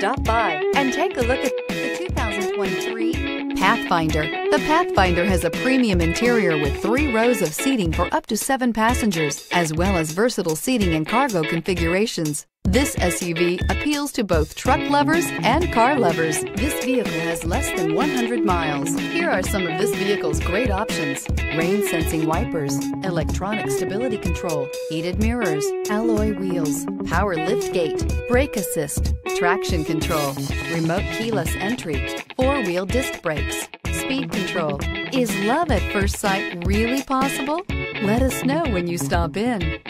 Stop by and take a look at the 2023 Pathfinder. The Pathfinder has a premium interior with three rows of seating for up to seven passengers, as well as versatile seating and cargo configurations. This SUV appeals to both truck lovers and car lovers. This vehicle has less than 100 miles. Here are some of this vehicle's great options. Rain sensing wipers, electronic stability control, heated mirrors, alloy wheels, power lift gate, brake assist, traction control, remote keyless entry, four-wheel disc brakes, speed control. Is love at first sight really possible? Let us know when you stop in.